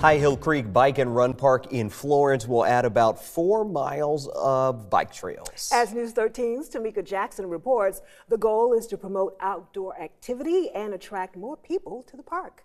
High Hill Creek Bike and Run Park in Florence will add about four miles of bike trails. As News 13's Tamika Jackson reports, the goal is to promote outdoor activity and attract more people to the park.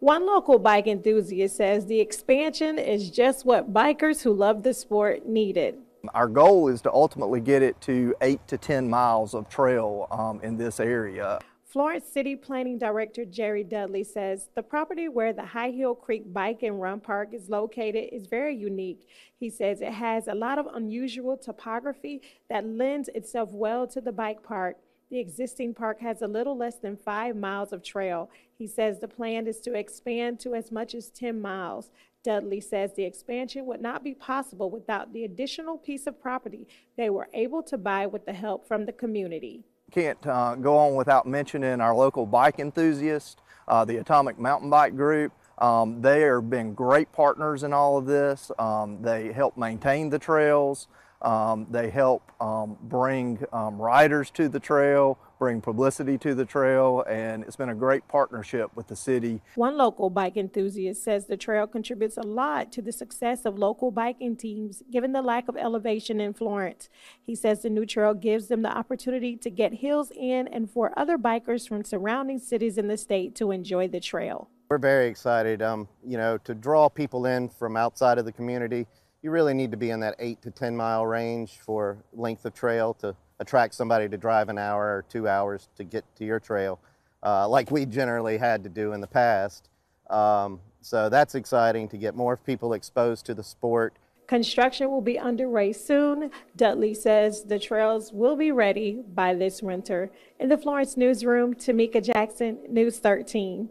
One local bike enthusiast says the expansion is just what bikers who love the sport needed. Our goal is to ultimately get it to 8 to 10 miles of trail um, in this area. Florence City Planning Director Jerry Dudley says the property where the High Hill Creek Bike and Run Park is located is very unique. He says it has a lot of unusual topography that lends itself well to the bike park. The existing park has a little less than five miles of trail. He says the plan is to expand to as much as 10 miles. Dudley says the expansion would not be possible without the additional piece of property they were able to buy with the help from the community. Can't uh, go on without mentioning our local bike enthusiasts, uh, the Atomic Mountain Bike Group. Um, they have been great partners in all of this. Um, they help maintain the trails. Um, they help um, bring um, riders to the trail, bring publicity to the trail, and it's been a great partnership with the city. One local bike enthusiast says the trail contributes a lot to the success of local biking teams, given the lack of elevation in Florence. He says the new trail gives them the opportunity to get hills in and for other bikers from surrounding cities in the state to enjoy the trail. We're very excited, um, you know, to draw people in from outside of the community you really need to be in that eight to 10 mile range for length of trail to attract somebody to drive an hour or two hours to get to your trail, uh, like we generally had to do in the past. Um, so that's exciting to get more people exposed to the sport. Construction will be underway soon. Dudley says the trails will be ready by this winter. In the Florence newsroom, Tamika Jackson, News 13.